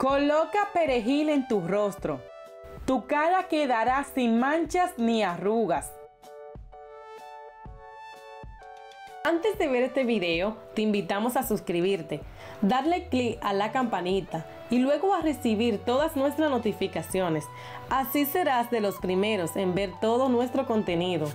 Coloca perejil en tu rostro. Tu cara quedará sin manchas ni arrugas. Antes de ver este video, te invitamos a suscribirte, darle clic a la campanita y luego a recibir todas nuestras notificaciones. Así serás de los primeros en ver todo nuestro contenido.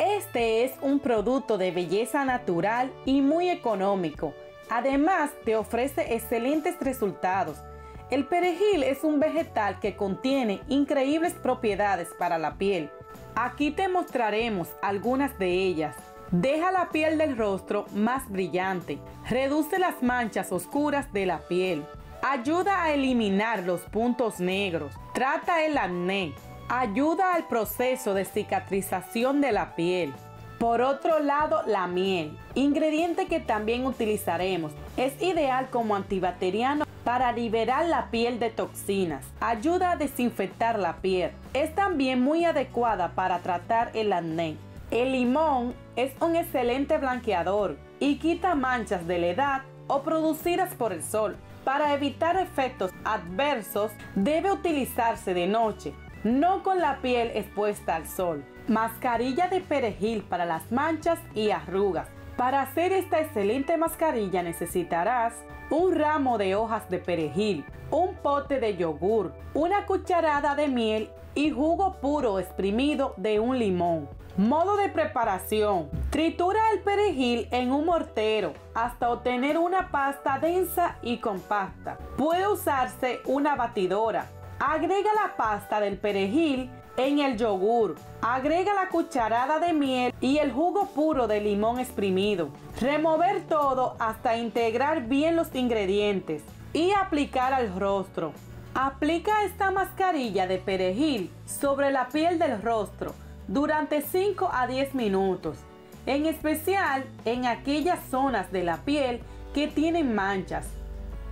Este es un producto de belleza natural y muy económico. Además, te ofrece excelentes resultados. El perejil es un vegetal que contiene increíbles propiedades para la piel. Aquí te mostraremos algunas de ellas. Deja la piel del rostro más brillante. Reduce las manchas oscuras de la piel. Ayuda a eliminar los puntos negros. Trata el acné. Ayuda al proceso de cicatrización de la piel. Por otro lado, la miel, ingrediente que también utilizaremos, es ideal como antibacteriano para liberar la piel de toxinas. Ayuda a desinfectar la piel. Es también muy adecuada para tratar el acné. El limón es un excelente blanqueador y quita manchas de la edad o producidas por el sol. Para evitar efectos adversos debe utilizarse de noche, no con la piel expuesta al sol. Mascarilla de perejil para las manchas y arrugas. Para hacer esta excelente mascarilla necesitarás un ramo de hojas de perejil, un pote de yogur, una cucharada de miel y jugo puro exprimido de un limón. Modo de preparación. Tritura el perejil en un mortero hasta obtener una pasta densa y compacta. Puede usarse una batidora. Agrega la pasta del perejil en el yogur. Agrega la cucharada de miel y el jugo puro de limón exprimido. Remover todo hasta integrar bien los ingredientes y aplicar al rostro. Aplica esta mascarilla de perejil sobre la piel del rostro durante 5 a 10 minutos, en especial en aquellas zonas de la piel que tienen manchas.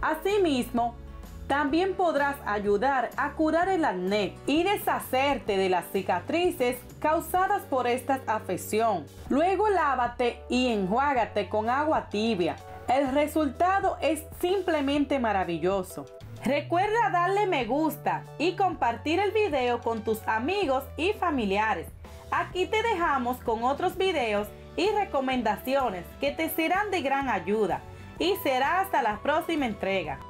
Asimismo, también podrás ayudar a curar el acné y deshacerte de las cicatrices causadas por esta afección. Luego lávate y enjuágate con agua tibia. El resultado es simplemente maravilloso. Recuerda darle me gusta y compartir el video con tus amigos y familiares. Aquí te dejamos con otros videos y recomendaciones que te serán de gran ayuda y será hasta la próxima entrega.